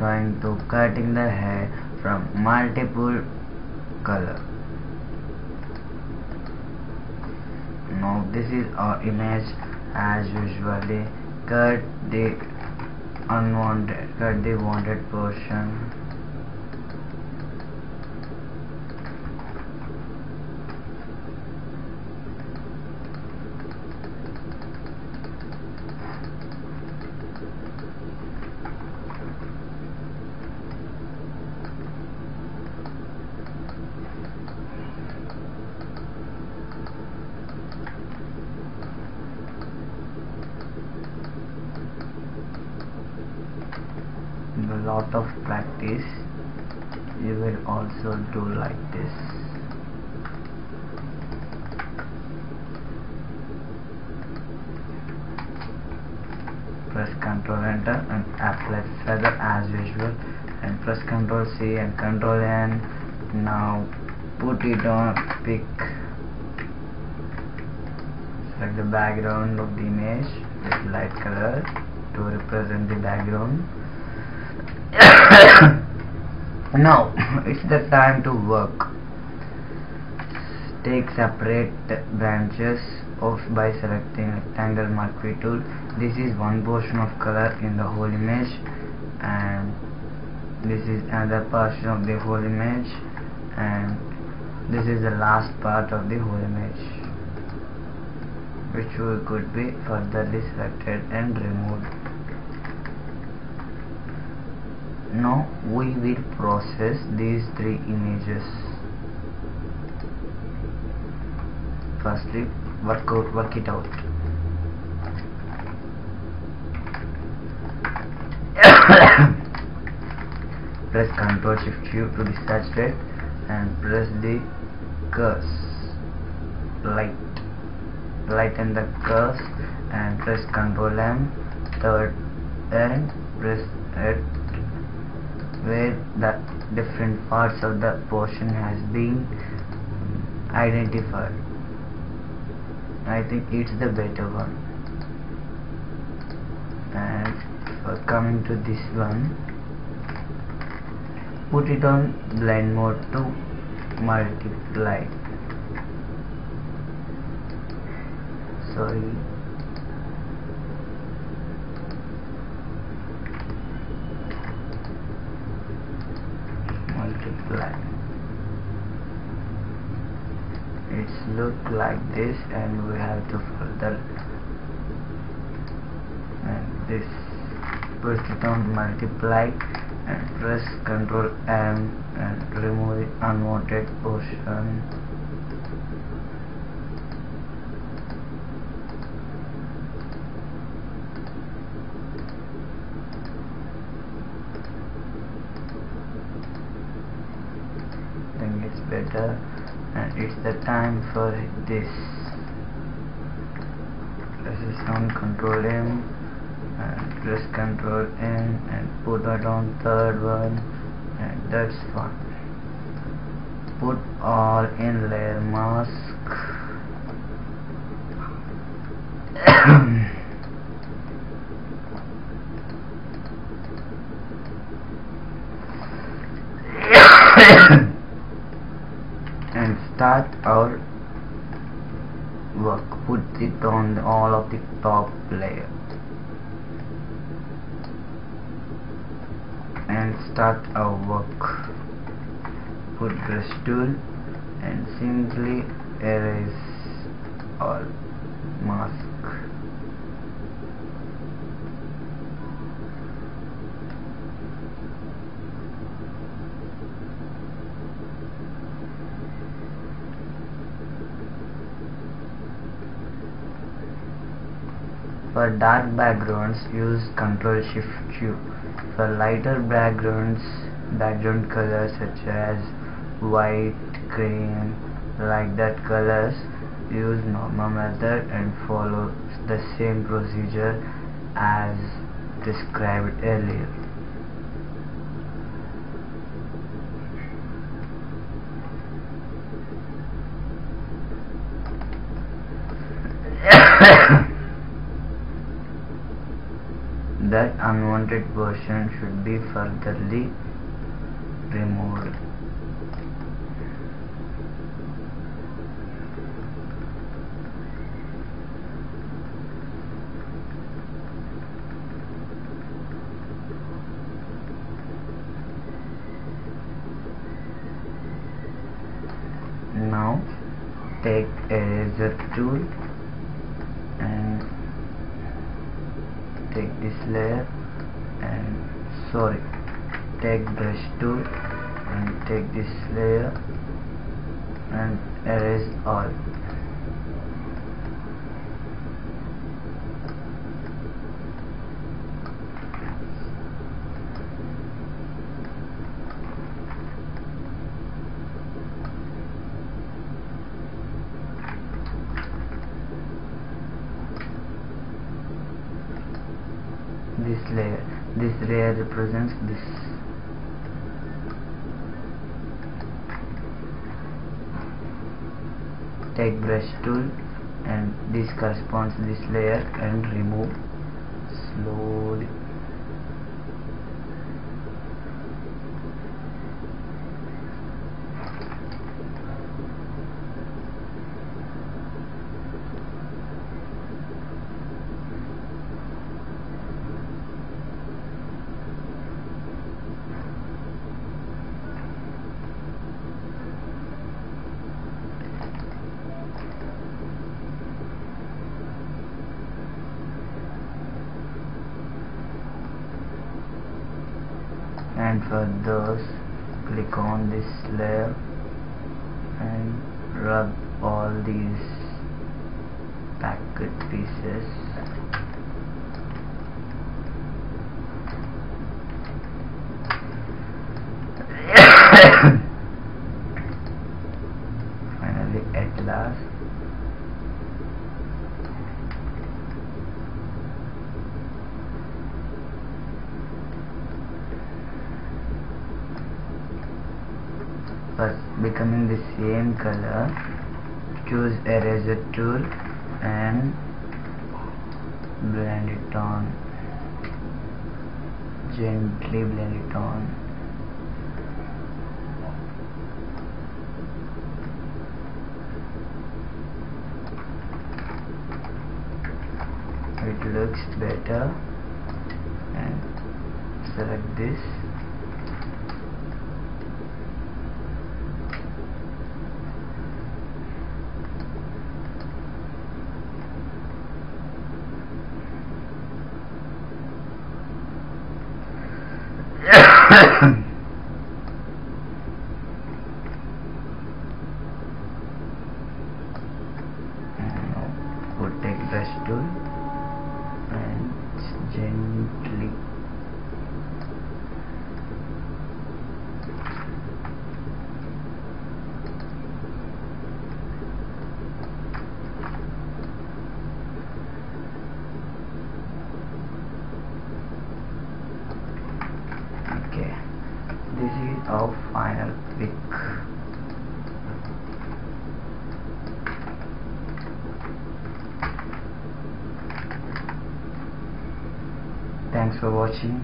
referring to cutting the hair from multiple color. Now this is our image. As usually cut the unwanted cut the wanted portion with a lot of practice. You will also do like this. Press ctrl enter and apply feather as usual. And press ctrl C and ctrl N. Now put it on pick select the background of the image with light color to represent the background now it's the time to work. Take separate branches of by selecting rectangle marquee tool this is one portion of color in the whole image and this is another portion of the whole image and this is the last part of the whole image which could be furtherly selected and removed now we will process these three images. Firstly work out work it out. Press ctrl shift q to desaturate and press the curse light. Lighten the curves and press ctrl m. Third and press it where the different parts of the portion has been identified. I think it's the better one. And for coming to this one put it on blend mode to multiply. Sorry multiply it's look like this and we have to further and this push it on multiply and press ctrl M and remove the unwanted portion. Think it's better and it's the time for this. Is on control M and press control N and put it on third one and that's fine. Put all in layer mask and start our work put it on all of the top layer and start our work. Put brush tool and simply erase all mask For dark backgrounds, use Ctrl Shift Q. For lighter backgrounds, background colors such as white, cream, like that colors, use normal method and follow the same procedure as described earlier. That unwanted version should be furtherly removed. Now take a eraser tool this layer and sorry take brush tool and take this layer and erase all this layer layer represents this. Take brush tool and this corresponds to this layer and remove slowly and for those click on this layer and rub all these packet pieces. Finally at last becoming the same color. Choose eraser tool and blend it on. Gently blend it on. It looks better. And select this person okay this is our final pick thanks for watching